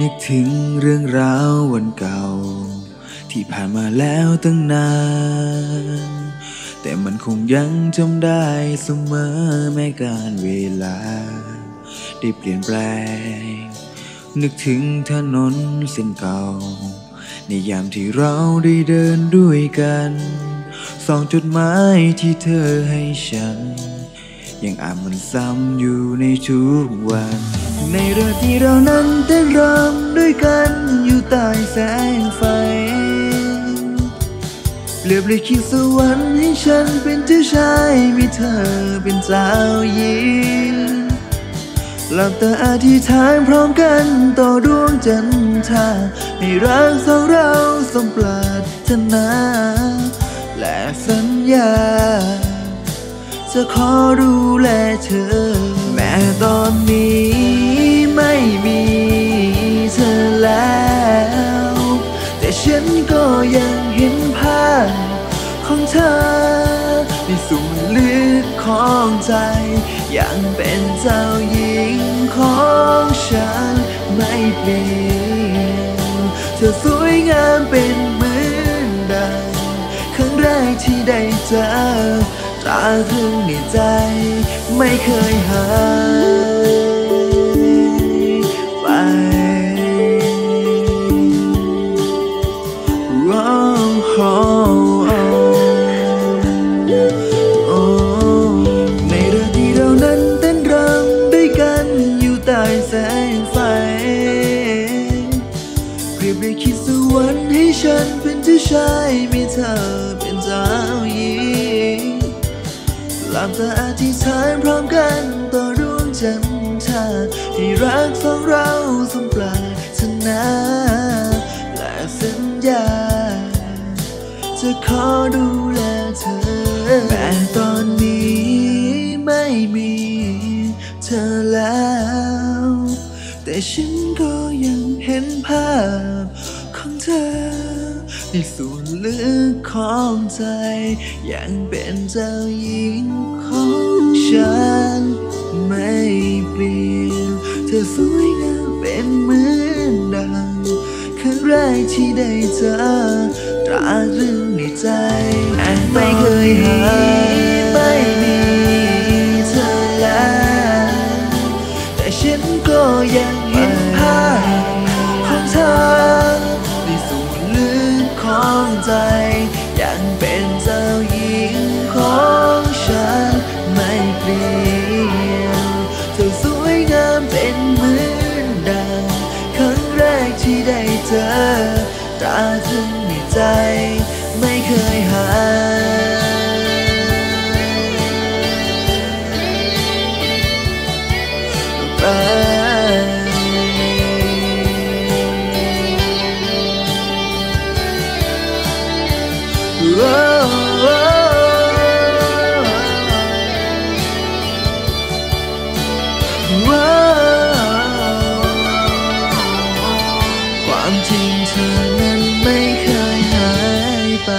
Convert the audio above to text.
นึกถึงเรื่องราววันเก่า ที่ผ่านมาแล้วตั้งนาน แต่มันคงยังจำได้เสมอแม้การเวลา ได้เปลี่ยนแปลง นึกถึงถนนเส้นเก่า ในยามที่เราได้เดินด้วยกัน สองจดหมายที่เธอให้ฉัน ยังอ่านมันซ้ำอยู่ในทุกวัน ในเรื่องที่เรานั้นเต้นรำด้วยกันอยู่ใต้แสงไฟ เปรียบเลยคิดสวรรค์ให้ฉันเป็นเจ้าชายมีเธอเป็นเจ้าหญิงหลับตาอธิษฐานพร้อมกันต่อดวงจันทราให้รักสองเราสมปรารถนา และสัญญา จะขอดูแลเธอ แม้ตอนนี้ มีเธอแล้ว แต่ฉันก็ยังเห็นภาพของเธอ ในส่วนลึกของใจ ยังเป็นเจ้าหญิงของฉันไม่เปลี่ยนเธอสวยงามเป็นเหมือนดังครั้งแรกที่ได้เจอตราตรึงในใจไม่เคยหาย แสเรียบได้คิดสวรรค์ให้ฉันเป็นเจ้าชายมีเธอเป็นเจ้าหญิงหลับตาอธิษฐานพร้อมกันต่อดวงจันทราให้รักสองเราสมปรารถนาและสัญญา จะขอดูแลเธอแม้ตอนนี้ไม่มีเธอแล้ว ฉันก็ยังเห็นภาพของเธอ ในส่วนลึกของใจยังเป็นเจ้าหญิงของฉัน ไม่เปลี่ยน เธอสวยงามเป็นเหมือนดังครั้งแรกที่ได้เจอตราตรึงในใจไม่เคยหา ฉันก็ยังเห็นภาพของเธอในส่วนลึกของใจ ยังเป็นเจ้าหญิงของฉันไม่เปลี่ยนเธอสวยงามเป็นเหมือนดัง ครั้งแรกที่ได้เจอตาตรึงในใจ ความจริงเธอนั้นไม่เคยหายไป